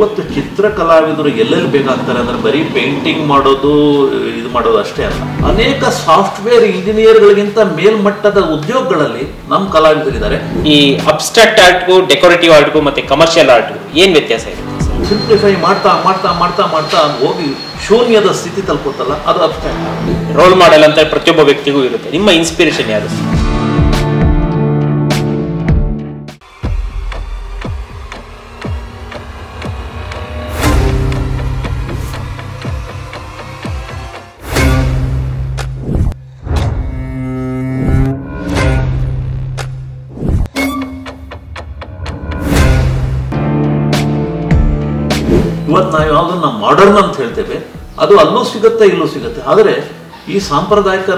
ಇವತ್ತು ಚಿತ್ರಕಲಾವಿದರು ಎಲ್ಲೆಲ್ಲಿ ಬೇಕಾಗ್ತಾರೆ ಅಂದ್ರೆ ಬರೀ ಪೇಂಟಿಂಗ್ ಮಾಡೋದು ಇದು ಮಾಡೋದು ಅಷ್ಟೇ ಅಲ್ಲ. ಅನೇಕ ಸಾಫ್ಟ್ವೇರ್ ಇಂಜಿನಿಯರ್ಗಳಿಗಿಂತ ಮೇಲ್ಮಟ್ಟದ ಉದ್ಯೋಗಗಳಲ್ಲಿ ನಮ್ಮ ಕಲಾವಿದರಿದ್ದಾರೆ ಈ ಅಬ್ಸ್ಟ್ರಾಕ್ಟ್ ಆರ್ಟ್ಗೂ ಡೆಕೋರೇಟಿವ್ ಆರ್ಟ್ಗೂ ಮತ್ತೆ ಕಮರ್ಷಿಯಲ್ ಆರ್ಟ್ಗೂ ಏನ್ ವ್ಯತ್ಯಾಸ ಇದೆ? ಸಿಂಪ್ಲಿಫೈ ಮಾಡ್ತಾ ಮಾಡ್ತಾ ಮಾಡ್ತಾ ಮಾಡ್ತಾ ಹೋಗಿ ಶೂನ್ಯದ ಸ್ಥಿತಿ ತಲುಪುತ್ತಲ್ಲ ಅದು ಅಬ್ಸ್ಟ್ರಾಕ್ಟ್ ರೋಲ್ ಮಾಡೆಲ್ ಅಂತ ಪ್ರತಿಯೊಬ್ಬ ವ್ಯಕ್ತಿಗೂ ಇರುತ್ತೆ. ನಿಮ್ಮ ಇನ್ಸ್ಪಿರೇಷನ್ ಯಾರು? ಅದು ಅಲ್ಲೂ ಸಿಗುತ್ತೆ ಇಲ್ಲೂ ಸಿಗುತ್ತೆ. ಆದರೆ ಈ ಸಾಂಪ್ರದಾಯಿಕ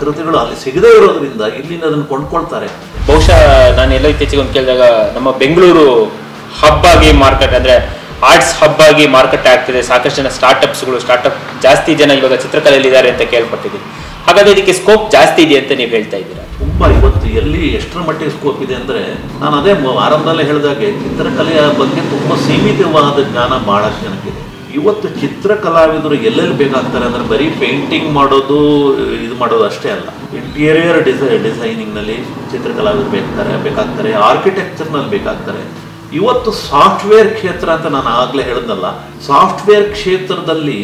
ಕೃತಿಗಳು ಅಲ್ಲಿ ಸಿಗದೇ ಇರೋದ್ರಿಂದ ಇಲ್ಲಿಂದ ಅದನ್ನು ಕೊಂಡ್ಕೊಳ್ತಾರೆ. ಬಹುಶಃ ನಾನು ಎಲ್ಲ ಇತ್ತೀಚೆಗೆ ಒಂದು ಕೇಳಿದಾಗ ನಮ್ಮ ಬೆಂಗಳೂರು ಹಬ್ ಆಗಿ ಮಾರ್ಕೆಟ್ ಅಂದ್ರೆ ಆರ್ಟ್ಸ್ ಹಬ್ ಆಗಿ ಮಾರ್ಕೆಟ್ ಆಗ್ತಿದೆ. ಸಾಕಷ್ಟು ಜನ ಸ್ಟಾರ್ಟ್ಅಪ್ಸ್ಗಳು ಸ್ಟಾರ್ಟ್ಅಪ್ ಜಾಸ್ತಿ ಜನ ಇವಾಗ ಚಿತ್ರಕಲೆಯಲ್ಲಿ ಇದ್ದಾರೆ ಅಂತ ಕೇಳ್ಪಟ್ಟಿದ್ದೀನಿ. ಹಾಗಾದ್ರೆ ಇದಕ್ಕೆ ಸ್ಕೋಪ್ ಜಾಸ್ತಿ ಇದೆ ಅಂತ ನೀವು ಹೇಳ್ತಾ ಇದ್ದೀರಾ? ತುಂಬ ಇವತ್ತು ಎಲ್ಲಿ ಎಷ್ಟರ ಮಟ್ಟಿಗೆ ಸ್ಕೋಪ್ ಇದೆ ಅಂದರೆ ನಾನು ಅದೇ ಆರಂಭದಲ್ಲೇ ಹೇಳಿದಾಗೆ ಚಿತ್ರಕಲೆಯ ಬಗ್ಗೆ ತುಂಬ ಸೀಮಿತವಾದ ಜ್ಞಾನ ಬಹಳಷ್ಟು ಜನಕ್ಕಿದೆ. ಇವತ್ತು ಚಿತ್ರ ಕಲಾವಿದರು ಎಲ್ಲೆಲ್ಲಿ ಬೇಕಾಗ್ತಾರೆ ಅಂದರೆ ಬರೀ ಪೇಂಟಿಂಗ್ ಮಾಡೋದು ಇದು ಮಾಡೋದು ಅಷ್ಟೇ ಅಲ್ಲ. ಇಂಟೀರಿಯರ್ ಡಿಸೈ ಡಿಸೈನಿಂಗ್ನಲ್ಲಿ ಚಿತ್ರಕಲಾವಿದರು ಬೇಕಾಗ್ತಾರೆ ಬೇಕಾಗ್ತಾರೆ ಆರ್ಕಿಟೆಕ್ಚರ್ನಲ್ಲಿ ಬೇಕಾಗ್ತಾರೆ. ಇವತ್ತು ಸಾಫ್ಟ್ವೇರ್ ಕ್ಷೇತ್ರ ಅಂತ ನಾನು ಆಗಲೇ ಹೇಳಿದ್ನಲ್ಲ ಸಾಫ್ಟ್ವೇರ್ ಕ್ಷೇತ್ರದಲ್ಲಿ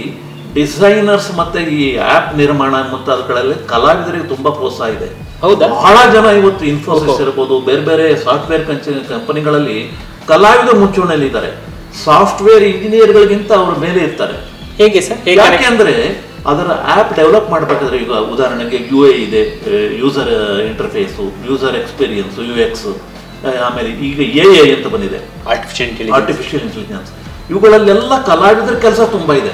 ಡಿಸೈನರ್ಸ್ ಮತ್ತೆ ಈ ಆ್ಯಪ್ ನಿರ್ಮಾಣ ಮುಂತಾದವುಗಳಲ್ಲಿ ಕಲಾವಿದರಿಗೆ ತುಂಬಾ ಪ್ರೋತ್ಸಾಹ ಇದೆ. ಹೌದಾ? ಬಹಳ ಜನ ಇವತ್ತು ಇನ್ಫೋಸಿಸ್ ಇರ್ಬೋದು ಬೇರೆ ಬೇರೆ ಸಾಫ್ಟ್ವೇರ್ ಕಂಪನಿಗಳಲ್ಲಿ ಕಲಾವಿದರು ಮುಂಚೂಣಿಯಲ್ಲಿ ಇದ್ದಾರೆ ಸಾಫ್ಟ್ವೇರ್ ಇಂಜಿನಿಯರ್ಗಳಿಗಿಂತ ಅವರು ಮೇಲೆ ಇರ್ತಾರೆ. ಹೇಗೆ ಸರ್? ಯಾಕೆ ಅಂದ್ರೆ ಅದರ ಆ್ಯಪ್ ಡೆವಲಪ್ ಮಾಡಬೇಕಾದ್ರೆ ಈಗ ಉದಾಹರಣೆಗೆ ಯು ಎ ಇದೆ user interface user experience U X ಆಮೇಲೆ ಈಗ ಎ ಎ ಅಂತ ಬಂದಿದೆ. ಆರ್ಟಿಫಿಷಿಯಲ್ ಇಂಟೆಲಿಜೆನ್ಸ್ ಆರ್ಟಿಫಿಷಿಯಲ್ ಇಂಟೆಲಿಜೆನ್ಸ್ ಇವುಗಳಲ್ಲೆಲ್ಲ ಕಲಾವಿದರ ಕೆಲಸ ತುಂಬ ಇದೆ.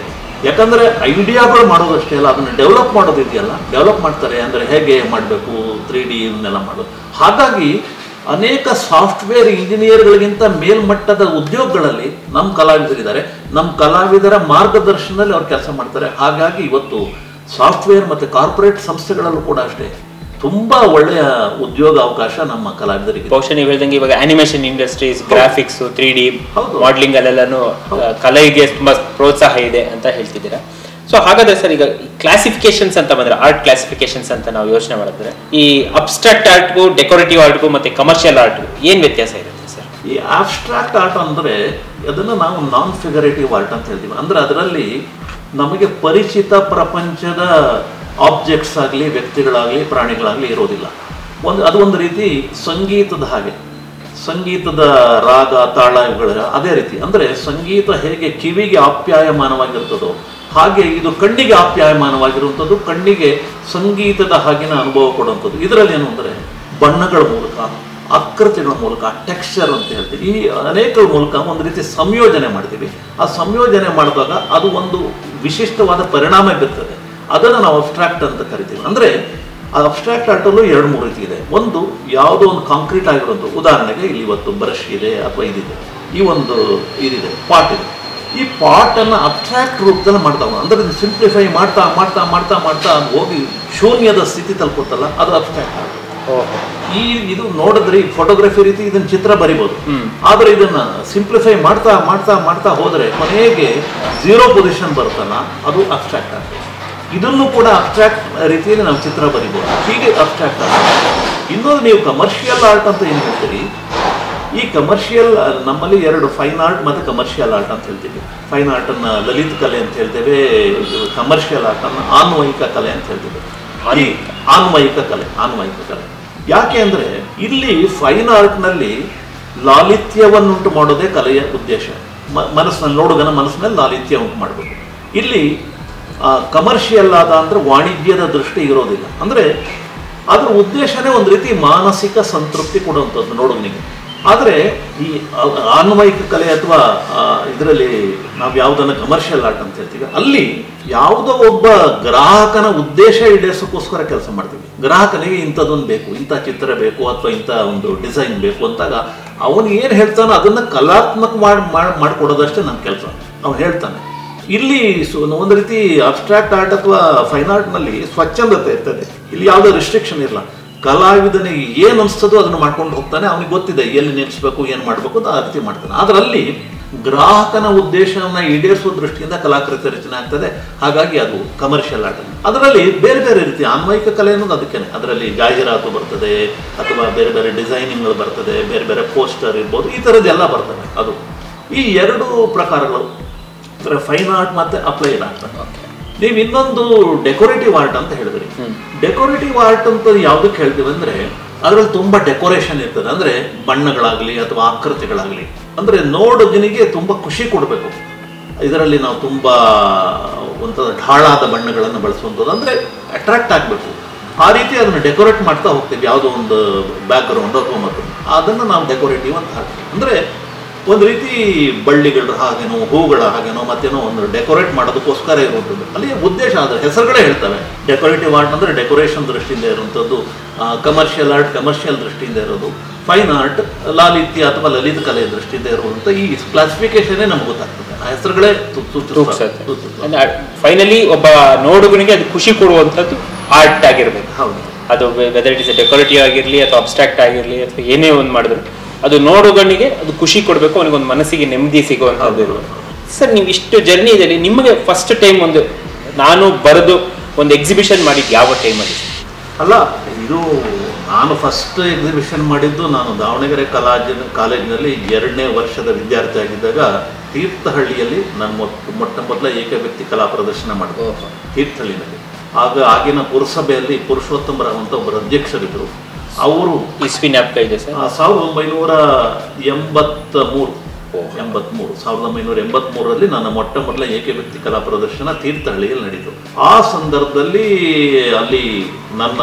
ಯಾಕಂದ್ರೆ ಐಡಿಯಾಗಳು ಮಾಡೋದಷ್ಟೇ ಅಲ್ಲ ಅದನ್ನು ಡೆವಲಪ್ ಮಾಡೋದಿದೆಯಲ್ಲ ಡೆವಲಪ್ ಮಾಡ್ತಾರೆ ಅಂದ್ರೆ ಹೇಗೆ ಮಾಡಬೇಕು ತ್ರೀ ಡಿ ಇದನ್ನೆಲ್ಲ ಮಾಡೋದು. ಹಾಗಾಗಿ ಅನೇಕ ಸಾಫ್ಟ್ವೇರ್ ಇಂಜಿನಿಯರ್ಗಳಿಗಿಂತ ಮೇಲ್ಮಟ್ಟದ ಉದ್ಯೋಗಗಳಲ್ಲಿ ನಮ್ಮ ಕಲಾವಿದರಿದ್ದಾರೆ. ನಮ್ಮ ಕಲಾವಿದರ ಮಾರ್ಗದರ್ಶನದಲ್ಲಿ ಅವ್ರು ಕೆಲಸ ಮಾಡ್ತಾರೆ. ಹಾಗಾಗಿ ಇವತ್ತು ಸಾಫ್ಟ್ವೇರ್ ಮತ್ತು ಕಾರ್ಪೊರೇಟ್ ಸಂಸ್ಥೆಗಳಲ್ಲೂ ಕೂಡ ಅಷ್ಟೇ ತುಂಬಾ ಒಳ್ಳೆಯ ಉದ್ಯೋಗ ಅವಕಾಶ ನಮ್ಮ ಕಲಾವಿದರಿಗೆ. ಬಹುಶಃ ನೀವು ಹೇಳ್ದಂಗೆ ಇವಾಗ animation industries graphics three D ಹೌದು. ಮಾಡ್ಲಿಂಗ್ ಅಲ್ಲೆಲ್ಲಾನು ಕಲೆಗೆ ತುಂಬಾ ಪ್ರೋತ್ಸಾಹ ಇದೆ ಅಂತ ಹೇಳ್ತಿದ್ದೀರಾ? ಸೊ ಹಾಗಾದ್ರೆ ಸರ್, ಈಗ ಕ್ಲಾಸಿಫಿಕೇಶನ್ಸ್ ಅಂತ ಬಂದ್ರೆ ಆರ್ಟ್ ಕ್ಲಾಸಿಫಿಕೇಶನ್ಸ್ ಅಂತ ನಾವು ಯೋಚನೆ ಮಾಡಿದ್ರೆ, ಈ ಅಬ್ಸ್ಟ್ರಾಕ್ಟ್ ಆರ್ಟ್ಗೂ ಡೆಕೋರೇಟಿವ್ ಆರ್ಟ್ಗೂ ಮತ್ತೆ ಕಮರ್ಷಿಯಲ್ ಆರ್ಟ್ಗೂ ಏನ್ ವ್ಯತ್ಯಾಸ ಇರುತ್ತೆ ಸರ್? ಈ ಆಬ್ಸ್ಟ್ರಾಕ್ಟ್ ಆರ್ಟ್ ಅಂದರೆ ಅದನ್ನು ನಾವು ನಾನ್ ಫಿಗರೇಟಿವ್ ಆರ್ಟ್ ಅಂತ ಹೇಳ್ತೀವಿ. ಅಂದ್ರೆ ಅದರಲ್ಲಿ ನಮಗೆ ಪರಿಚಿತ ಪ್ರಪಂಚದ ಆಬ್ಜೆಕ್ಟ್ಸ್ ಆಗಲಿ, ವ್ಯಕ್ತಿಗಳಾಗಲಿ, ಪ್ರಾಣಿಗಳಾಗಲಿ ಇರೋದಿಲ್ಲ. ಒಂದು, ಅದು ಒಂದು ರೀತಿ ಸಂಗೀತದ ಹಾಗೆ. ಸಂಗೀತದ ರಾಗ ತಾಳಗಳ ಅದೇ ರೀತಿ. ಅಂದರೆ ಸಂಗೀತ ಹೇಗೆ ಕಿವಿಗೆ ಆಪ್ಯಾಯಮಾನವಾಗಿರ್ತದೋ ಹಾಗೆ ಇದು ಕಣ್ಣಿಗೆ ಆಪ್ಯಾಯಮಾನವಾಗಿರುವಂಥದ್ದು, ಕಣ್ಣಿಗೆ ಸಂಗೀತದ ಹಾಗಿನ ಅನುಭವ ಕೊಡುವಂಥದ್ದು. ಇದರಲ್ಲಿ ಏನು ಅಂದರೆ, ಬಣ್ಣಗಳ ಮೂಲಕ, ಆಕೃತಿಗಳ ಮೂಲಕ ಟೆಕ್ಸ್ಚರ್ ಅಂತ ಹೇಳ್ತೀವಿ. ಈ ಅನೇಕರ ಮೂಲಕ ಒಂದು ರೀತಿ ಸಂಯೋಜನೆ ಮಾಡ್ತೀವಿ. ಆ ಸಂಯೋಜನೆ ಮಾಡಿದಾಗ ಅದು ಒಂದು ವಿಶಿಷ್ಟವಾದ ಪರಿಣಾಮ ಬೀರ್ತದೆ. ಅದನ್ನು ನಾವು ಅಬ್ಸ್ಟ್ರಾಕ್ಟ್ ಅಂತ ಕರಿತೀವಿ. ಅಂದರೆ, ಆ ಅಬ್ಸ್ಟ್ರಾಕ್ಟ್ ಆರ್ಟಲ್ಲೂ ಎರಡು ಮೂರು ರೀತಿ ಇದೆ. ಒಂದು ಯಾವುದೋ ಒಂದು ಕಾಂಕ್ರೀಟ್ ಆಗಿರೋದು ಉದಾಹರಣೆಗೆ, ಇಲ್ಲಿ ಇವತ್ತು ಬ್ರಷ್ ಇದೆ ಅಥವಾ ಇದಿದೆ. ಈ ಒಂದು ಇದಿದೆ. ಪಾಟ್ ಇದೆ. ಈ ಪಾಟನ್ನು ಅಬ್ಸ್ಟ್ರಾಕ್ಟ್ ರೂಪದಲ್ಲಿ ಮಾಡ್ತಾವ ಅಂದ್ರೆ ಸಿಂಪ್ಲಿಫೈ ಮಾಡ್ತಾ ಮಾಡ್ತಾ ಮಾಡ್ತಾ ಮಾಡ್ತಾ ಹೋಗಿ ಶೂನ್ಯದ ಸ್ಥಿತಿ ತಲುಪುತ್ತಲ್ಲ ಅದು ಅಬ್ಸ್ಟ್ರಾಕ್ಟ್ ಈ ಇದು ನೋಡಿದ್ರೆ ಈ ಫೋಟೋಗ್ರಫಿ ರೀತಿ ಇದನ್ನ ಚಿತ್ರ ಬರಿಬೋದು. ಆದ್ರೆ ಇದನ್ನ ಸಿಂಪ್ಲಿಫೈ ಮಾಡ್ತಾ ಮಾಡ್ತಾ ಮಾಡ್ತಾ ಹೋದ್ರೆ ಕೊನೆಗೆ ಝೀರೋ ಪೊಸಿಷನ್ ಬರುತ್ತಲ್ಲ ಅದು ಅಬ್ಸ್ಟ್ರಾಕ್ಟ್ ಆಗ್ತದೆ ಇದನ್ನು ಕೂಡ ಅಬ್ಸ್ಟ್ರಾಕ್ಟ್ ರೀತಿಯಲ್ಲಿ ನಾವು ಚಿತ್ರ ಬರಿಬೋದು. ಹೀಗೆ ಅಬ್ಸ್ಟ್ರಾಕ್ಟ್ ಆಗುತ್ತೆ ಇನ್ನೊಂದು ನೀವು ಕಮರ್ಷಿಯಲ್ ಆರ್ಟ್ ಅಂತ ಏನು ಹೇಳ್ತೀರಿ? ಈ ಕಮರ್ಷಿಯಲ್ ನಮ್ಮಲ್ಲಿ ಎರಡು ಫೈನ್ ಆರ್ಟ್ ಮತ್ತು ಕಮರ್ಷಿಯಲ್ ಆರ್ಟ್ ಅಂತ ಹೇಳ್ತೀವಿ. ಫೈನ್ ಆರ್ಟನ್ನು ಲಲಿತ ಕಲೆ ಅಂತ ಹೇಳ್ತೇವೆ ಕಮರ್ಷಿಯಲ್ ಆರ್ಟನ್ನು ಆನ್ವಯಿಕ ಕಲೆ ಅಂತ ಹೇಳ್ತೇವೆ. ಅಲ್ಲಿ ಆನ್ವಯಿಕ ಕಲೆ ಆನ್ವಯಿಕ ಕಲೆ. ಯಾಕೆ ಅಂದರೆ, ಇಲ್ಲಿ ಫೈನ್ ಆರ್ಟ್ನಲ್ಲಿ ಲಾಲಿತ್ಯವನ್ನುಂಟು ಮಾಡೋದೇ ಕಲೆಯ ಉದ್ದೇಶ. ಮನಸ್ಸಿನಲ್ಲಿ ನೋಡುಗನ ಮನಸ್ಸಿನಲ್ಲಿ ಲಾಲಿತ್ಯ ಉಂಟು ಮಾಡಬೇಕು. ಇಲ್ಲಿ ಕಮರ್ಷಿಯಲ್ ಆದ ಅಂದರೆ ವಾಣಿಜ್ಯದ ದೃಷ್ಟಿ ಇರೋದಿಲ್ಲ. ಅಂದರೆ ಅದರ ಉದ್ದೇಶನೇ ಒಂದು ರೀತಿ ಮಾನಸಿಕ ಸಂತೃಪ್ತಿ ಕೊಡುವಂಥದ್ದು ನೋಡುಗನಿಗೆ. ಆದರೆ ಈ ಅನ್ವಯಿಕ ಕಲೆ ಅಥವಾ ಇದರಲ್ಲಿ ನಾವು ಯಾವುದನ್ನು ಕಮರ್ಷಿಯಲ್ ಆರ್ಟ್ ಅಂತ ಹೇಳ್ತೀವಿ, ಅಲ್ಲಿ ಯಾವುದೋ ಒಬ್ಬ ಗ್ರಾಹಕನ ಉದ್ದೇಶ ಈಡೇರಿಸೋಕ್ಕೋಸ್ಕರ ಕೆಲಸ ಮಾಡ್ತೀವಿ. ಗ್ರಾಹಕನಿಗೆ ಇಂಥದ್ದೊಂದು ಬೇಕು, ಇಂಥ ಚಿತ್ರ ಬೇಕು ಅಥವಾ ಇಂಥ ಒಂದು ಡಿಸೈನ್ ಬೇಕು ಅಂತಾಗ ಅವನು ಏನು ಹೇಳ್ತಾನೋ ಅದನ್ನು ಕಲಾತ್ಮಕ ಮಾಡಿ ಮಾಡಿಕೊಡೋದಷ್ಟೇ ನನ್ನ ಕೆಲಸ. ಅವನು ಹೇಳ್ತಾನೆ. ಇಲ್ಲಿ ಒಂದು ರೀತಿ ಅಬ್ಸ್ಟ್ರಾಕ್ಟ್ ಆರ್ಟ್ ಅಥವಾ ಫೈನ್ ಆರ್ಟ್ನಲ್ಲಿ ಸ್ವಚ್ಛಂದತೆ ಇರ್ತದೆ. ಇಲ್ಲಿ ಯಾವುದೋ ರಿಸ್ಟ್ರಿಕ್ಷನ್ ಇಲ್ಲ. ಕಲಾವಿದನಿಗೆ ಏನು ಅನಿಸ್ತದೋ ಅದನ್ನು ಮಾಡ್ಕೊಂಡು ಹೋಗ್ತಾನೆ, ಅವನಿಗೆ ಗೊತ್ತಿದೆ ಎಲ್ಲಿ ನಿಲ್ಲಿಸಬೇಕು ಏನು ಮಾಡಬೇಕು ಅಂತ ಆ ರೀತಿ ಮಾಡ್ತಾನೆ. ಅದರಲ್ಲಿ ಗ್ರಾಹಕನ ಉದ್ದೇಶವನ್ನು ಈಡೇರಿಸುವ ದೃಷ್ಟಿಯಿಂದ ಕಲಾಕೃತಿ ರಚನೆ ಆಗ್ತದೆ. ಹಾಗಾಗಿ ಅದು ಕಮರ್ಷಿಯಲ್ ಆರ್ಟ್ ಅದರಲ್ಲಿ ಬೇರೆ ಬೇರೆ ರೀತಿ ಅನ್ವಯಿಕ ಕಲೆ ಅನ್ನೋದು ಅದಕ್ಕೇನೆ. ಅದರಲ್ಲಿ ಜಾಹೀರಾತು ಬರ್ತದೆ, ಅಥವಾ ಬೇರೆ ಬೇರೆ ಡಿಸೈನಿಂಗ್ಗಳು ಬರ್ತದೆ, ಬೇರೆ ಬೇರೆ ಪೋಸ್ಟರ್ ಇರ್ಬೋದು, ಈ ಥರದ್ದೆಲ್ಲ ಬರ್ತದೆ ಅದು. ಈ ಎರಡು ಪ್ರಕಾರಗಳು ಅಂದರೆ ಫೈನ್ ಆರ್ಟ್ ಮತ್ತೆ ಅಪ್ಲೈಡ್ ಆರ್ಟ್ ನೀವು ಇನ್ನೊಂದು ಡೆಕೋರೇಟಿವ್ ಆರ್ಟ್ ಅಂತ ಹೇಳಿದ್ರಿ. ಡೆಕೋರೇಟಿವ್ ಆರ್ಟ್ ಅಂತ ಯಾವ್ದಕ್ಕೆ ಹೇಳ್ತೀವಿ ಅಂದ್ರೆ ಅದರಲ್ಲಿ ತುಂಬಾ ಡೆಕೋರೇಷನ್ ಇರ್ತದೆ. ಅಂದ್ರೆ ಬಣ್ಣಗಳಾಗ್ಲಿ ಅಥವಾ ಆಕೃತಿಗಳಾಗ್ಲಿ. ಅಂದ್ರೆ ನೋಡೋಜನಿಗೆ ತುಂಬಾ ಖುಷಿ ಕೊಡಬೇಕು. ಇದರಲ್ಲಿ ನಾವು ತುಂಬಾ ಒಂಥರ ಢಾಳಾದ ಬಣ್ಣಗಳನ್ನು ಬಳಸುವಂಥದ್ದು. ಅಂದ್ರೆ ಅಟ್ರಾಕ್ಟ್ ಆಗಬೇಕು. ಆ ರೀತಿ ಅದನ್ನು ಡೆಕೋರೇಟ್ ಮಾಡ್ತಾ ಹೋಗ್ತೀವಿ. ಯಾವುದೋ ಒಂದು ಬ್ಯಾಕ್ ಗ್ರೌಂಡ್ ಅಥವಾ ಮತ್ತು ಅದನ್ನು ನಾವು ಡೆಕೋರೇಟಿವ್ ಅಂತ ಹಾಕ್ತೀವಿ. ಅಂದ್ರೆ ಒಂದು ರೀತಿ ಬಳ್ಳಿಗಳ ಹಾಗೇನೋ ಹೂಗಳ ಹಾಗೇನೋ ಮತ್ತೇನೋ ಒಂದು ಡೆಕೋರೇಟ್ ಮಾಡೋದಕ್ಕೋಸ್ಕರ ಇರುವಂಥದ್ದು. ಅಲ್ಲಿ ಉದ್ದೇಶ ಅದರ ಹೆಸರುಗಳೇ ಹೇಳ್ತವೆ. ಡೆಕೋರೇಟಿವ್ ಆರ್ಟ್ ಅಂದರೆ ಡೆಕೋರೇಷನ್ ದೃಷ್ಟಿಯಿಂದ ಇರುವಂಥದ್ದು ಕಮರ್ಷಿಯಲ್ ಆರ್ಟ್ ಕಮರ್ಷಿಯಲ್ ದೃಷ್ಟಿಯಿಂದ ಇರೋದು. ಫೈನ್ ಆರ್ಟ್ ಲಾಲಿತ್ಯ ಅಥವಾ ಲಲಿತ ಕಲೆ ದೃಷ್ಟಿಯಿಂದ ಇರುವಂಥ ಈ ಕ್ಲಾಸಿಫಿಕೇಶನೇ ನಮ್ಗೆ ಗೊತ್ತಾಗ್ತದೆ. ಆ ಹೆಸರುಗಳೇ. ಫೈನಲಿ ಒಬ್ಬ ನೋಡುಗನಿಗೆ ಅದು ಖುಷಿ ಕೊಡುವಂಥದ್ದು ಆರ್ಟ್ ಆಗಿರ್ಬೇಕು. ಹೌದು. ಅದು ವೆದರ್ ಇಟ್ ಇಸ್ ಡೆಕೋರೇಟಿವ್ ಆಗಿರಲಿ ಅಥವಾ ಅಬ್ಸ್ಟ್ರಾಕ್ಟ್ ಆಗಿರಲಿ ಅಥವಾ ಏನೇ ಒಂದು ಮಾಡಿದ್ರು. ಅದು ನೋಡುಗಣ್ಣಿಗೆ ಅದು ಖುಷಿ ಕೊಡಬೇಕು ಅವನಿಗೊಂದು ಮನಸ್ಸಿಗೆ ನೆಮ್ಮದಿ ಸಿಗುವಂಥದ್ದು. ಸರ್ ನೀವು ಇಷ್ಟು ಜರ್ನಿ ಜರ್ನಿದಲ್ಲಿ ನಿಮಗೆ ಫಸ್ಟ್ ಟೈಮ್ ಒಂದು ನಾನು ಬರೆದು ಒಂದು ಎಕ್ಸಿಬಿಷನ್ ಮಾಡಿದ್ದು ಯಾವ ಟೈಮಲ್ಲಿ ಅಲ್ಲ? ಇದು ನಾನು ಫಸ್ಟ್ ಎಕ್ಸಿಬಿಷನ್ ಮಾಡಿದ್ದು ನಾನು ದಾವಣಗೆರೆ ಕಲಾಜಿನ ಕಾಲೇಜಿನಲ್ಲಿ ಎರಡನೇ ವರ್ಷದ ವಿದ್ಯಾರ್ಥಿ ಆಗಿದ್ದಾಗ ತೀರ್ಥಹಳ್ಳಿಯಲ್ಲಿ ನಾನು ಮೊಟ್ಟ ಮೊಟ್ಟ ಮೊದಲ ಏಕ ವ್ಯಕ್ತಿ ಕಲಾ ಪ್ರದರ್ಶನ ಮಾಡಿದೆ. ತೀರ್ಥಹಳ್ಳಿನಲ್ಲಿ. ಆಗ ಆಗಿನ ಪುರಸಭೆಯಲ್ಲಿ ಪುರುಷೋತ್ತಮರ ಅಂತ ಒಬ್ಬರು ಅಧ್ಯಕ್ಷರಿದ್ದರು. ಅವರು ಇಸ್ವಿ ಜ್ಞಾಪಕ ಇದೆ ಸರ್. ಸಾವಿರದ ಒಂಬೈನೂರ ಎಂಬತ್ತ ಮೂರು ಎಂಬತ್ಮೂರು. ಸಾವಿರದ ಒಂಬೈನೂರ ಎಂಬತ್ಮೂರರಲ್ಲಿ ನನ್ನ ಮೊಟ್ಟ ಮೊದಲ ಏಕೆ ವ್ಯಕ್ತಿ ಕಲಾ ಪ್ರದರ್ಶನ ತೀರ್ಥಹಳ್ಳಿಯಲ್ಲಿ ನಡೀತು. ಆ ಸಂದರ್ಭದಲ್ಲಿ ಅಲ್ಲಿ ನನ್ನ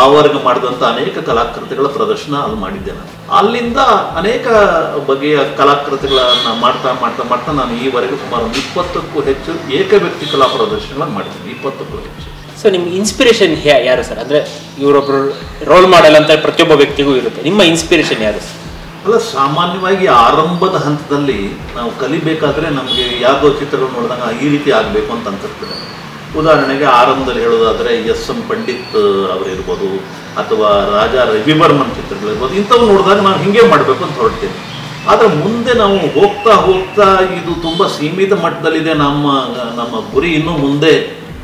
ಆವರ್ಗ ಮಾಡಿದಂಥ ಅನೇಕ ಕಲಾಕೃತಿಗಳ ಪ್ರದರ್ಶನ ಅಲ್ಲಿ ಮಾಡಿದ್ದೆ ನಾನು. ಅಲ್ಲಿಂದ ಅನೇಕ ಬಗೆಯ ಕಲಾಕೃತಿಗಳನ್ನ ಮಾಡ್ತಾ ಮಾಡ್ತಾ ಮಾಡ್ತಾ ನಾನು ಈವರೆಗೆ ಸುಮಾರು ಒಂದು ಇಪ್ಪತ್ತಕ್ಕೂ ಹೆಚ್ಚು ಏಕ ವ್ಯಕ್ತಿ ಕಲಾ ಪ್ರದರ್ಶನಗಳನ್ನು ಮಾಡಿದ್ದೀನಿ. ಇಪ್ಪತ್ತಕ್ಕೂ ಹೆಚ್ಚು. ಸೊ ನಿಮ್ಮ ಇನ್ಸ್ಪಿರೇಷನ್ ಯಾರು ಸರ್ ಅಂದರೆ ಇವರೊಬ್ಬರು ರೋಲ್ ಮಾಡೆಲ್ ಅಂತ ಪ್ರತಿಯೊಬ್ಬ ವ್ಯಕ್ತಿಗೂ ಇರುತ್ತೆ. ನಿಮ್ಮ ಇನ್ಸ್ಪಿರೇಷನ್ ಯಾರು ಸರ್ ಅಲ್ಲ, ಸಾಮಾನ್ಯವಾಗಿ ಆರಂಭದ ಹಂತದಲ್ಲಿ ನಾವು ಕಲಿಬೇಕಾದ್ರೆ ನಮಗೆ ಯಾವುದೋ ಚಿತ್ರಗಳು ನೋಡಿದಾಗ ಈ ರೀತಿ ಆಗಬೇಕು ಅಂತ ಅನ್ಸುತ್ತೆ. ಉದಾಹರಣೆಗೆ ಆರಂಭದಲ್ಲಿ ಹೇಳೋದಾದರೆ ಎಸ್ ಎಂ ಪಂಡಿತ್ ಅವರಿರ್ಬೋದು ಅಥವಾ ರಾಜಾ ರವಿವರ್ಮನ್ ಚಿತ್ರಗಳಿರ್ಬೋದು ಇಂಥವು ನೋಡಿದಾಗ ನಾವು ಹಿಂಗೆ ಮಾಡಬೇಕು ಅಂತ ಹೊರಡ್ತೀನಿ. ಆದರೆ ಮುಂದೆ ನಾವು ಹೋಗ್ತಾ ಹೋಗ್ತಾ ಇದು ತುಂಬ ಸೀಮಿತ ಮಟ್ಟದಲ್ಲಿದೆ. ನಮ್ಮ ನಮ್ಮ ಗುರಿ ಇನ್ನೂ ಮುಂದೆ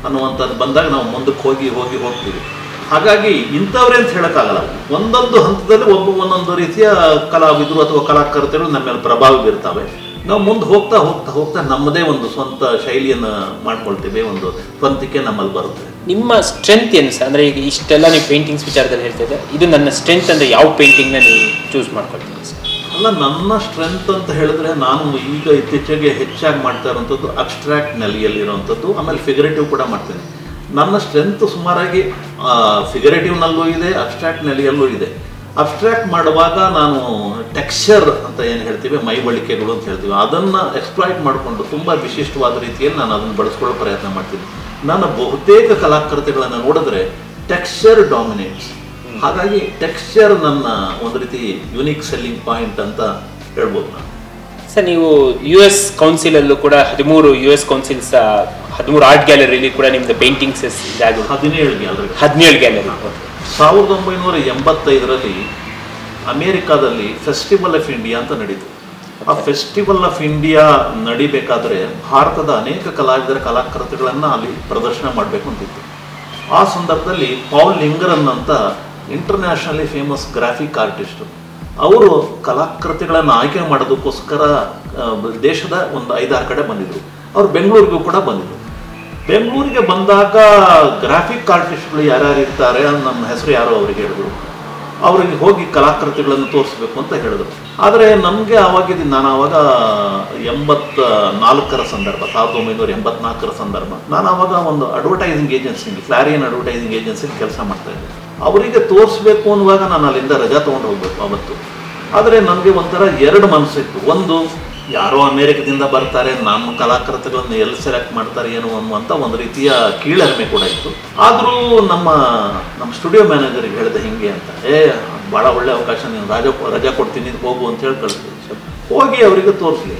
ಅನ್ನುವಂಥದ್ದು ಬಂದಾಗ ನಾವು ಮುಂದಕ್ಕೆ ಹೋಗಿ ಹೋಗಿ ಹೋಗ್ತೀವಿ. ಹಾಗಾಗಿ ಇಂಥವ್ರೆ ಅಂತ ಹೇಳೋಕ್ಕಾಗಲ್ಲ. ಒಂದೊಂದು ಹಂತದಲ್ಲಿ ಒಬ್ಬ ಒಂದೊಂದು ರೀತಿಯ ಕಲಾವಿದರು ಅಥವಾ ಕಲಾಕೃತಿಗಳು ನಮ್ಮ ಮೇಲೆ ಪ್ರಭಾವ ಬೀರ್ತವೆ. ನಾವು ಮುಂದೆ ಹೋಗ್ತಾ ಹೋಗ್ತಾ ಹೋಗ್ತಾ ನಮ್ಮದೇ ಒಂದು ಸ್ವಂತ ಶೈಲಿಯನ್ನು ಮಾಡ್ಕೊಳ್ತೇವೆ, ಒಂದು ಸ್ವಂತಿಕೆ ನಮ್ಮಲ್ಲಿ ಬರುತ್ತೆ. ನಿಮ್ಮ ಸ್ಟ್ರೆಂತ್ ಏನು ಸರ್? ಅಂದರೆ ಈಗ ಇಷ್ಟೆಲ್ಲ ನೀವು ಪೇಂಟಿಂಗ್ಸ್ ವಿಚಾರದಲ್ಲಿ ಹೇಳ್ತಿದ್ದೆ ಇದು ನನ್ನ ಸ್ಟ್ರೆಂತ್ ಅಂದರೆ ಯಾವ ಪೇಂಟಿಂಗ್ನ ನೀವು ಚೂಸ್ ಮಾಡ್ಕೊಳ್ತೀವಿ ಸರ್? ಅಲ್ಲ, ನನ್ನ ಸ್ಟ್ರೆಂತ್ ಅಂತ ಹೇಳಿದ್ರೆ ನಾನು ಈಗ ಇತ್ತೀಚೆಗೆ ಹೆಚ್ಚಾಗಿ ಮಾಡ್ತಾ ಇರೋವಂಥದ್ದು ಅಬ್ಸ್ಟ್ರಾಕ್ಟ್ ನೆಲೆಯಲ್ಲಿರುವಂಥದ್ದು, ಆಮೇಲೆ ಫಿಗರೇಟಿವ್ ಕೂಡ ಮಾಡ್ತೇನೆ. ನನ್ನ ಸ್ಟ್ರೆಂತ್ ಸುಮಾರಾಗಿ ಫಿಗರೇಟಿವ್ನಲ್ಲೂ ಇದೆ ಅಬ್ಸ್ಟ್ರಾಕ್ಟ್ ನೆಲೆಯಲ್ಲೂ ಇದೆ. ಅಬ್ಸ್ಟ್ರಾಕ್ಟ್ ಮಾಡುವಾಗ ನಾನು ಟೆಕ್ಸ್ಚರ್ ಅಂತ ಏನು ಹೇಳ್ತೀವಿ ಮೈಬಳಿಕೆಗಳು ಅಂತ ಹೇಳ್ತೀವಿ. ಅದನ್ನು ಎಕ್ಸ್ಪ್ಲಾಯ್ಟ್ ಮಾಡಿಕೊಂಡು ತುಂಬ ವಿಶಿಷ್ಟವಾದ ರೀತಿಯಲ್ಲಿ ನಾನು ಅದನ್ನು ಬಳಸ್ಕೊಳ್ಳೋ ಪ್ರಯತ್ನ ಮಾಡ್ತೀನಿ. ನನ್ನ ಬಹುತೇಕ ಕಲಾಕೃತಿಗಳನ್ನು ನೋಡಿದ್ರೆ ಟೆಕ್ಸ್ಚರ್ ಡಾಮಿನೇಟ್ಸ್ ಹಾಗಾಗಿ ಟೆಕ್ಸ್ಚರ್ ನನ್ನ ಒಂದು ರೀತಿ ಯುನಿಕ್ ಸೆಲ್ಲಿಂಗ್ ಪಾಯಿಂಟ್ ಅಂತ ಹೇಳ್ಬೋದು ನಾನು. ಸರ್ ನೀವು ಯು ಎಸ್ ಕೌನ್ಸಿಲಲ್ಲೂ ಕೂಡ ಹದಿಮೂರು ಯು ಎಸ್ ಕೌನ್ಸಿಲ್ಸ್ ಹದಿಮೂರು ಆರ್ಟ್ ಗ್ಯಾಲರಿಲಿ ಕೂಡ ನಿಮ್ದು ಪೇಂಟಿಂಗ್ಸ್ ಹದಿನೇಳು ಗ್ಯಾಲರಿ ಹದಿನೇಳು ಗ್ಯಾಲರಿ ಸಾವಿರದ ಒಂಬೈನೂರ ಎಂಬತ್ತೈದರಲ್ಲಿ ಅಮೇರಿಕಾದಲ್ಲಿ ಫೆಸ್ಟಿವಲ್ ಆಫ್ ಇಂಡಿಯಾ ಅಂತ ನಡೀತು. ಆ ಫೆಸ್ಟಿವಲ್ ಆಫ್ ಇಂಡಿಯಾ ನಡಿಬೇಕಾದ್ರೆ ಭಾರತದ ಅನೇಕ ಕಲಾವಿದರ ಕಲಾಕೃತಿಗಳನ್ನು ಅಲ್ಲಿ ಪ್ರದರ್ಶನ ಮಾಡಬೇಕು ಅಂತಿತ್ತು. ಆ ಸಂದರ್ಭದಲ್ಲಿ ಪೌಲ್ ಲಿಂಗರನ್ ಅಂತ ಇಂಟರ್ನ್ಯಾಷನಲಿ ಫೇಮಸ್ ಗ್ರಾಫಿಕ್ ಆರ್ಟಿಸ್ಟ್ ಅವರು ಕಲಾಕೃತಿಗಳನ್ನು ಆಯ್ಕೆ ಮಾಡೋದಕ್ಕೋಸ್ಕರ ದೇಶದ ಒಂದು ಐದಾರು ಕಡೆ ಬಂದಿದ್ರು. ಅವರು ಬೆಂಗಳೂರಿಗೂ ಕೂಡ ಬಂದಿದ್ರು. ಬೆಂಗಳೂರಿಗೆ ಬಂದಾಗ ಗ್ರಾಫಿಕ್ ಆರ್ಟಿಸ್ಟ್ಗಳು ಯಾರ್ಯಾರು ಇರ್ತಾರೆ ನಮ್ಮ ಹೆಸರು ಯಾರು ಅವ್ರಿಗೆ ಹೇಳಿದ್ರು. ಅವರಿಗೆ ಹೋಗಿ ಕಲಾಕೃತಿಗಳನ್ನು ತೋರಿಸ್ಬೇಕು ಅಂತ ಹೇಳಿದ್ರು. ಆದರೆ ನಮಗೆ ಆವಾಗಿದ್ದು ನಾನು ಆವಾಗ ಎಂಬತ್ತ ನಾಲ್ಕರ ಸಂದರ್ಭ, ಸಾವಿರದ ಒಂಬೈನೂರ ಎಂಬತ್ನಾಲ್ಕರ ಸಂದರ್ಭ. ನಾನು ಆವಾಗ ಒಂದು advertising agency Florian advertising agency ಕೆಲಸ ಮಾಡ್ತಾ ಇದ್ದೆ. ಅವರಿಗೆ ತೋರಿಸ್ಬೇಕು ಅನ್ನುವಾಗ ನಾನು ಅಲ್ಲಿಂದ ರಜಾ ತೊಗೊಂಡು ಹೋಗ್ಬೇಕು ಅವತ್ತು ಆದರೆ ನನಗೆ ಒಂಥರ ಎರಡು ಮನಸ್ಸಿತ್ತು ಒಂದು, ಯಾರೋ ಅಮೇರಿಕದಿಂದ ಬರ್ತಾರೆ, ನಮ್ಮ ಕಲಾಕೃತಿಗಳನ್ನು ಎಲ್ಲಿ ಸೆಲೆಕ್ಟ್ ಮಾಡ್ತಾರೆ, ಏನು ಅನ್ನುವಂಥ ಒಂದು ರೀತಿಯ ಕೀಳರಿಮೆ ಕೂಡ ಇತ್ತು. ಆದರೂ ನಮ್ಮ ನಮ್ಮ ಸ್ಟುಡಿಯೋ ಮ್ಯಾನೇಜರ್ಗೆ ಹೇಳಿದೆ ಹಿಂಗೆ ಅಂತ. ಏ ಭಾಳ ಒಳ್ಳೆ ಅವಕಾಶ, ನೀನು ರಾಜ ರಜಾ ಕೊಡ್ತೀನಿ ಹೋಗು ಅಂತ ಹೇಳಿ ಕಳಿಸ್ತೀವಿ ಹೋಗಿ ಅವರಿಗೆ ತೋರಿಸ್ಲಿ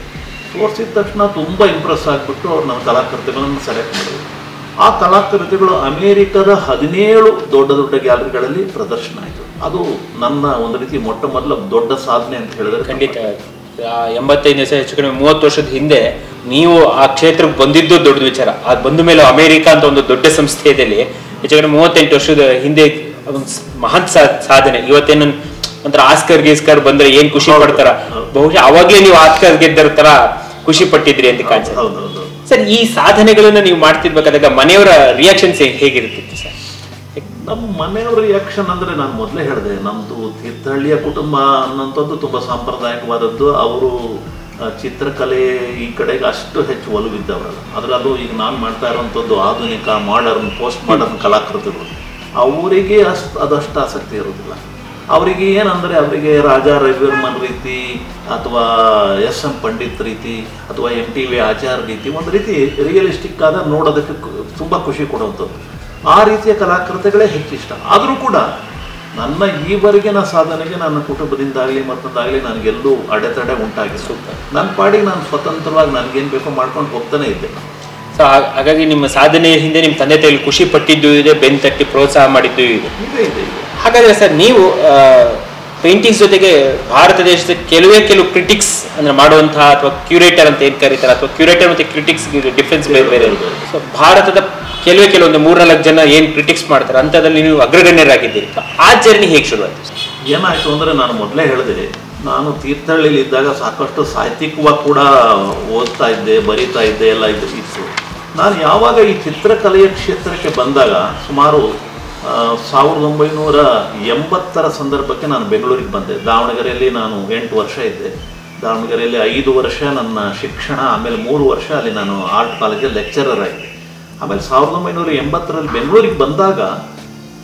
ತೋರಿಸಿದ ತಕ್ಷಣ ತುಂಬ ಇಂಪ್ರೆಸ್ ಆಗಿಬಿಟ್ಟು ಅವ್ರು ನಮ್ಮ ಕಲಾಕೃತಿಗಳನ್ನು ಸೆಲೆಕ್ಟ್ ಮಾಡಿದ್ರು. ಆ ಕಲಾಕೃತಿಗಳು ಅಮೇರಿಕದ ಹದಿನೇಳು ದೊಡ್ಡ ದೊಡ್ಡ ಗ್ಯಾಲರಿಗಳಲ್ಲಿ ಪ್ರದರ್ಶನ ಆಯಿತು. ಅದು ನನ್ನ ಒಂದು ರೀತಿ ಮೊಟ್ಟ ಮೊದಲ ದೊಡ್ಡ ಸಾಧನೆ ಅಂತ ಹೇಳಿದ್ರೆ ಖಂಡಿತ. ಎಂಬತ್ತೈದು ದಿವಸ ಹೆಚ್ಚು ಕಡಿಮೆ ಮೂವತ್ತು ವರ್ಷದ ಹಿಂದೆ ನೀವು ಆ ಕ್ಷೇತ್ರಕ್ಕೆ ಬಂದಿದ್ದು ದೊಡ್ಡ ವಿಚಾರ. ಅದು ಬಂದ ಮೇಲೆ ಅಮೇರಿಕಾ ಅಂತ ಒಂದು ದೊಡ್ಡ ಸಂಸ್ಥೆಯಲ್ಲಿ ಹೆಚ್ಚು ಕಡಿಮೆ ಮೂವತ್ತೆಂಟು ವರ್ಷದ ಹಿಂದೆ ಒಂದು ಮಹತ್ ಸಾಧನೆ. ಇವತ್ತೇನು ಒಂಥರ ಆಸ್ಕರ್ ಗೀಸ್ಕರ್ ಬಂದ್ರೆ ಏನ್ ಖುಷಿ. ಪಡ್ತಾರ. ಬಹುಶಃ ಅವಾಗ್ಲೇ ನೀವು ಆಸ್ಕರ್ ಗೆದ್ದರ ತರ ಖುಷಿ ಪಟ್ಟಿದ್ರಿ ಅಂತ ಕಾಣಿಸ್ತದೆ ಸರ್ ಈ ಸಾಧನೆಗಳನ್ನ ನೀವು ಮಾಡ್ತಿರ್ಬೇಕಾದಾಗ ಮನೆಯವರ ರಿಯಾಕ್ಷನ್ಸ್ ಹೇಗಿರ್ತಿತ್ತು ಸರ್? ನಮ್ಮ ಮನೆಯವ್ರ ರಿಯಾಕ್ಷನ್ ಅಂದ್ರೆ ನಾನು ಮೊದಲೇ ಹೇಳಿದೆ ನಮ್ದು ತೀರ್ಥಹಳ್ಳಿಯ ಕುಟುಂಬ ಅನ್ನೋಂಥದ್ದು ತುಂಬಾ ಸಾಂಪ್ರದಾಯಿಕವಾದದ್ದು. ಅವರು ಚಿತ್ರಕಲೆ ಈ ಕಡೆಗೆ ಅಷ್ಟು ಹೆಚ್ಚು ಒಲವಿದ್ದವರಲ್ಲ. ಅದರಲ್ಲೂ ಈಗ ನಾನು ಮಾಡ್ತಾ ಇರುವಂಥದ್ದು ಆಧುನಿಕ ಮಾಡರ್ನ್ ಪೋಸ್ಟ್ ಮಾಡರ್ನ್ ಕಲಾಕೃತಿಗಳು. ಅವರಿಗೆ ಅಷ್ಟು ಅದಷ್ಟು ಆಸಕ್ತಿ ಇರೋದಿಲ್ಲ ಅವರಿಗೆ ಏನಂದರೆ ಅವರಿಗೆ ರಾಜಾ ರವಿವರ್ಮನ್ ರೀತಿ ಅಥವಾ ಎಸ್ ಎಂ ಪಂಡಿತ್ ರೀತಿ ಅಥವಾ ಎಂ ಟಿ ವಿ ಆಚಾರ್ ರೀತಿ ಒಂದು ರೀತಿ ರಿಯಲಿಸ್ಟಿಕ್ ಆದ ನೋಡೋದಕ್ಕೆ ತುಂಬ ಖುಷಿ ಕೊಡುವಂಥದ್ದು. ಆ ರೀತಿಯ ಕಲಾಕೃತಿಗಳೇ ಹೆಚ್ಚು ಇಷ್ಟ. ಆದರೂ ಕೂಡ ನನ್ನ ಈವರೆಗಿನ ಸಾಧನೆಗೆ ನನ್ನ ಕುಟುಂಬದಿಂದಾಗಲಿ ಮತ್ತೊಂದಾಗಲಿ ನನಗೆಲ್ಲೂ ಅಡೆತಡೆ ಉಂಟಾಗಿ ಸೂಕ್ತ ನನ್ನ ಪಾಡಿಗೆ ನಾನು ಸ್ವತಂತ್ರವಾಗಿ ನನಗೇನು ಬೇಕೋ ಮಾಡ್ಕೊಂಡು ಹೋಗ್ತಾನೆ ಇದ್ದೆ. ಸೊ ಹಾಗಾಗಿ ನಿಮ್ಮ ಸಾಧನೆಯ ಹಿಂದೆ ನಿಮ್ಮ ತಂದೆ ತಾಯಿ ಖುಷಿ ಪಟ್ಟಿದ್ದು ಇದೆ ಬೆನ್ ತಟ್ಟಿ ಪ್ರೋತ್ಸಾಹ ಮಾಡಿದ್ದು ಇದೆ ಇದೆ ಇದೆ. ಹಾಗಾದ್ರೆ ಸರ್, ನೀವು ಪೇಂಟಿಂಗ್ಸ್ ಜೊತೆಗೆ ಭಾರತ ದೇಶದ ಕೆಲವೇ ಕೆಲವು ಕ್ರಿಟಿಕ್ಸ್ ಅಂದ್ರೆ ಮಾಡುವಂತಹ ಅಥವಾ ಕ್ಯೂರೇಟರ್ ಅಂತ ಏನ್ ಕರೀತಾರೆ, ಅಥವಾ ಕ್ಯೂರೇಟರ್ ಮತ್ತೆ ಕ್ರಿಟಿಕ್ಸ್ ಡಿಫ್ರೆನ್ಸ್ ಬೇರೆ ಬೇರೆ. ಸೊ ಭಾರತದ ಕೆಲವೇ ಕೆಲವೊಂದು ಮೂರ್ನಾಲ್ಕು ಜನ ಏನ್ ಕ್ರಿಟಿಕ್ಸ್ ಮಾಡ್ತಾರೆ ಅಂತದಲ್ಲಿ ನೀವು ಅಗ್ರಗಣ್ಯರಾಗಿದ್ದೀರಿ. ಆ ಜರ್ನಿ ಹೇಗೆ ಶುರುವಾಯಿತು? ಏನಾಯ್ತು ಅಂದ್ರೆ ನಾನು ಮೊದಲೇ ಹೇಳಿದೆ, ನಾನು ತೀರ್ಥಹಳ್ಳಿಲಿ ಇದ್ದಾಗ ಸಾಕಷ್ಟು ಸಾಹಿತ್ಯಿಕವಾಗಿ ಕೂಡ ಓದ್ತಾ ಇದ್ದೆ, ಬರೀತಾ ಇದ್ದೆ, ಎಲ್ಲ ಇದು ಇತ್ತು. ನಾನು ಯಾವಾಗ ಈ ಚಿತ್ರಕಲೆಯ ಕ್ಷೇತ್ರಕ್ಕೆ ಬಂದಾಗ ಸುಮಾರು ಸಾವಿರದ ಒಂಬೈನೂರ ಎಂಬತ್ತರ ಸಂದರ್ಭಕ್ಕೆ ನಾನು ಬೆಂಗಳೂರಿಗೆ ಬಂದೆ. ದಾವಣಗೆರೆಯಲ್ಲಿ ನಾನು ಎಂಟು ವರ್ಷ ಇದ್ದೆ. ದಾವಣಗೆರೆಯಲ್ಲಿ ಐದು ವರ್ಷ ನನ್ನ ಶಿಕ್ಷಣ, ಆಮೇಲೆ ಮೂರು ವರ್ಷ ಅಲ್ಲಿ ನಾನು ಆರ್ಟ್ ಕಾಲೇಜಲ್ಲಿ ಲೆಕ್ಚರರ್ ಆಗಿದ್ದೆ ಆಮೇಲೆ ಸಾವಿರದ ಒಂಬೈನೂರ ಎಂಬತ್ತರಲ್ಲಿ ಬೆಂಗಳೂರಿಗೆ ಬಂದಾಗ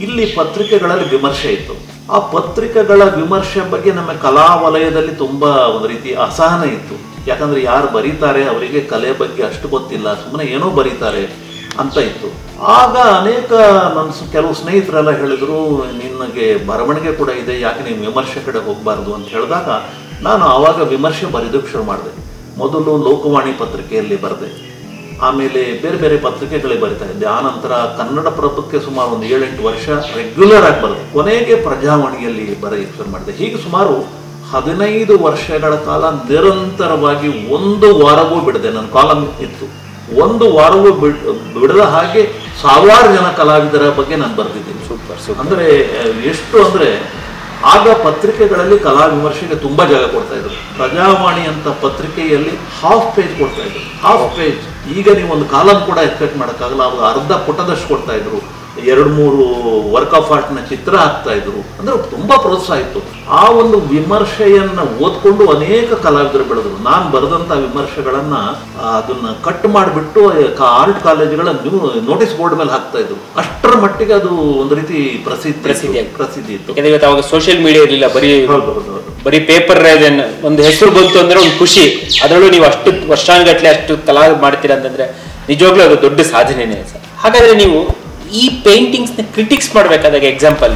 ಇಲ್ಲಿ ಪತ್ರಿಕೆಗಳಲ್ಲಿ ವಿಮರ್ಶೆ ಇತ್ತು. ಆ ಪತ್ರಿಕೆಗಳ ವಿಮರ್ಶೆ ಬಗ್ಗೆ ನಮ್ಮ ಕಲಾ ವಲಯದಲ್ಲಿ ತುಂಬ ಒಂದು ರೀತಿ ಅಸಹನ ಇತ್ತು. ಯಾಕಂದರೆ ಯಾರು ಬರೀತಾರೆ, ಅವರಿಗೆ ಕಲೆ ಬಗ್ಗೆ ಅಷ್ಟು ಗೊತ್ತಿಲ್ಲ ಸುಮ್ಮನೆ ಏನೋ ಬರೀತಾರೆ ಅಂತ ಇತ್ತು. ಆಗ ಅನೇಕ ನನ್ನ ಕೆಲವು ಸ್ನೇಹಿತರೆಲ್ಲ ಹೇಳಿದರು, ನಿನಗೆ ಬರವಣಿಗೆ ಕೂಡ ಇದೆ, ಯಾಕೆ ನೀವು ವಿಮರ್ಶೆ ಕಡೆ ಹೋಗಬಾರ್ದು ಅಂತ ಹೇಳಿದಾಗ, ನಾನು ಆವಾಗ ವಿಮರ್ಶೆ ಬರೆಯೋದಕ್ಕೆ ಶುರು ಮಾಡಿದೆ. ಮೊದಲು ಲೋಕವಾಣಿ ಪತ್ರಿಕೆಯಲ್ಲಿ ಬರೆದೆ. ಆಮೇಲೆ ಬೇರೆ ಬೇರೆ ಪತ್ರಿಕೆಗಳಿಗೆ ಬರಿತಾ ಇದ್ದೆ. ಆ ಕನ್ನಡ ಪ್ರಭಕ್ಕೆ ಸುಮಾರು ಒಂದು ಏಳೆಂಟು ವರ್ಷ ರೆಗ್ಯುಲರ್ ಆಗಿ ಬರೆದೆ. ಕೊನೆಗೆ ಪ್ರಜಾವಾಣಿಯಲ್ಲಿ ಬರೆಯಕ್ಕೆ ಶುರು ಮಾಡಿದೆ. ಹೀಗೆ ಸುಮಾರು ಹದಿನೈದು ವರ್ಷಗಳ ಕಾಲ ನಿರಂತರವಾಗಿ ಒಂದು ವಾರವೂ ಬಿಡದೆ, ನನ್ನ ಕಾಲಮ್ ಇತ್ತು. ಒಂದು ವಾರವೂ ಬಿಡ್, ಬಿಡದ ಹಾಗೆ ಸಾವಿರಾರು ಜನ ಕಲಾವಿದರ ಬಗ್ಗೆ ನಾನು ಬರೆದಿದ್ದೀನಿ. ಸೂಪರ್ ಸೂಪರ್ ಅಂದ್ರೆ ಎಷ್ಟು ಅಂದ್ರೆ ಆಗ ಪತ್ರಿಕೆಗಳಲ್ಲಿ ಕಲಾ ವಿಮರ್ಶೆಗೆ ತುಂಬಾ ಜಾಗ ಕೊಡ್ತಾ ಇದ್ರು. ಪ್ರಜಾವಾಣಿ ಅಂತ ಪತ್ರಿಕೆಯಲ್ಲಿ ಹಾಫ್ ಪೇಜ್ ಕೊಡ್ತಾ ಇದ್ರು. ಹಾಫ್ ಪೇಜ್ ಈಗ ನೀವು ಒಂದು ಕಾಲಮ್ ಕೂಡ ಎಕ್ಸ್ಪೆಕ್ಟ್ ಮಾಡೋಕ್ಕಾಗಲ್ಲ ಅವ್ರು ಅರ್ಧ ಪುಟದಷ್ಟು ಕೊಡ್ತಾ ಇದ್ರು. ಎರಡು ಮೂರು ವರ್ಕ್ ಆಫ್ ಆರ್ಟ್ನ ನ ಚಿತ್ರ ಹಾಕ್ತಾ ಇದ್ರು. ಅಂದ್ರೆ ತುಂಬಾ ಪ್ರೋತ್ಸಾಹ ಇತ್ತು. ಆ ಒಂದು ವಿಮರ್ಶೆಯನ್ನ ಓದ್ಕೊಂಡು ಅನೇಕ ಕಲಾವಿದರು ಬೆಳೆದರು. ನಾನು ಬರೆದಂತ ವಿಮರ್ಶೆಗಳನ್ನ ಅದನ್ನ ಕಟ್ ಮಾಡಿಬಿಟ್ಟು ಆರ್ಟ್ ಕಾಲೇಜುಗಳ ನೋಟಿಸ್ ಬೋರ್ಡ್ ಮೇಲೆ ಹಾಕ್ತಾ ಇದ್ರು. ಅಷ್ಟರ ಮಟ್ಟಿಗೆ ಅದು ಒಂದು ರೀತಿ ಪ್ರಸಿದ್ಧ ಪ್ರಸಿದ್ಧಿ ಇತ್ತು. ಅವಾಗ ಸೋಷಿಯಲ್ ಮೀಡಿಯಾ ಇರಲಿಲ್ಲ. ಬರೀ ಬರೀ ಪೇಪರ್ ಒಂದು ಹೆಸರು ಬಂತು ಅಂದ್ರೆ ಒಂದು ಖುಷಿ. ಅದರಲ್ಲೂ ನೀವು ಅಷ್ಟು ವರ್ಷಾನುಗಟ್ಲೆ ಅಷ್ಟು ಕಲಾ ಮಾಡ್ತೀರಾ ಅಂತಂದ್ರೆ ನಿಜವಾಗ್ಲೂ ಅದು ದೊಡ್ಡ ಸಾಧನೆನೇ ಸರ್ ಹಾಗಾದ್ರೆ ನೀವು ಈ ಪೇಂಟಿಂಗ್ಸ್ನ ಕ್ರಿಟಿಕ್ಸ್ ಮಾಡಬೇಕಾದಾಗ ಎಕ್ಸಾಂಪಲ್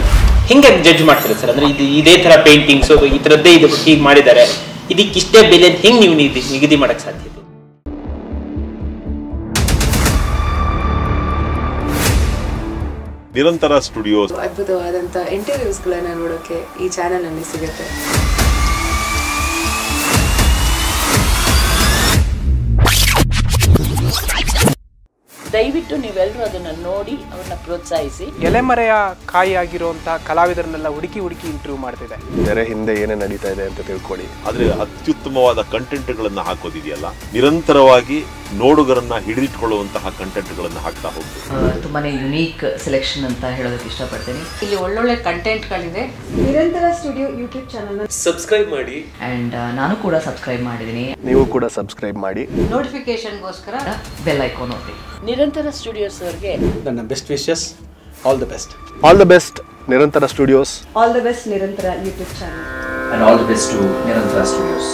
ಹೆಂಗೆ ಜಡ್ಜ್ ಮಾಡ್ತಾರೆ ಸರ್ ಅಂದರೆ ಇದು ಇದೇ ಥರ ಪೇಂಟಿಂಗ್ಸ್ ಈ ಥರದ್ದೇ ಇದು ಹೀಗೆ ಮಾಡಿದ್ದಾರೆ. ಇದಕ್ಕೆ ಇಷ್ಟೇ ಬೆಲೆ ಅಂತ ಹೆಂಗೆ ನೀವು ನಿಗದಿ ನಿಗದಿ ಮಾಡೋಕೆ ಸಾಧ್ಯ ಇದೆ? ನಿರಂತರ ಸ್ಟುಡಿಯೋಸ್ ಅದ್ಭುತವಾದಂಥ ಇಂಟರ್ವ್ಯೂಸ್ಗಳನ್ನ ನೋಡೋಕೆ ಈ ಚಾನಲಲ್ಲಿ ಸಿಗುತ್ತೆ. ದಯವಿಟ್ಟು ನೀವೆಲ್ಲರೂ ಅದನ್ನು ನೋಡಿ ಅವ್ರನ್ನ ಪ್ರೋತ್ಸಾಹಿಸಿ. ಎಲೆಮರೆಯ ಕಾಯಿ ಆಗಿರುವಂತಹ ಕಲಾವಿದರನ್ನೆಲ್ಲ ಹುಡುಕಿ ಹುಡುಕಿ ಇಂಟರ್ವ್ಯೂ ಮಾಡ್ತಿದೆ. ತೆರೆ ಹಿಂದೆ ಏನೇ ನಡೀತಾ ಇದೆ ಅಂತ ತಿಳ್ಕೊಳ್ಳಿ. ಆದ್ರೆ ಅತ್ಯುತ್ತಮವಾದ ಕಂಟೆಂಟ್ ಗಳನ್ನ ಹಾಕೋದಿದೆಯಲ್ಲ? ನಿರಂತರವಾಗಿ ನೋಡುಗರನ್ನ ಹಿಡಿದಿಟ್ಕೊಳ್ಳುವಂತಹ ಕಂಟೆಂಟ್ ಗಳನ್ನ ಹಾಕ್ತಾ ಹೋಗ್ತದೆ ತುಂಬಾನೇ ಯುನೀಕ್ ಸೆಲೆಕ್ಷನ್ ಅಂತ ಹೇಳೋದಕ್ಕೆ ಇಷ್ಟಪಡ್ತೀನಿ. ಇಲ್ಲಿ ಒಳ್ಳೊಳ್ಳೆ ಕಂಟೆಂಟ್ಗಳಿದೆ Nirantara studio YouTube channel subscribe ಮಾಡಿ. ಅಂಡ್ ನಾನು ಕೂಡ ಸಬ್ಸ್ಕ್ರೈಬ್ ಮಾಡಿದ್ದೀನಿ. ನೀವು ಕೂಡ ಸಬ್ಸ್ಕ್ರೈಬ್ ಮಾಡಿ. ನೋಟಿಫಿಕೇಶನ್ಗೋಸ್ಕರ ಬೆಲ್ ಐಕಾನ್ ಒತ್ತಿ. ನಿರಂತರ ಸ್ಟುಡಿಯೋಸ್ ಅವರಿಗೆ ನನ್ನ best wishes all the best all the best Nirantara studios all the best Nirantara YouTube channel and all the best to Nirantara studios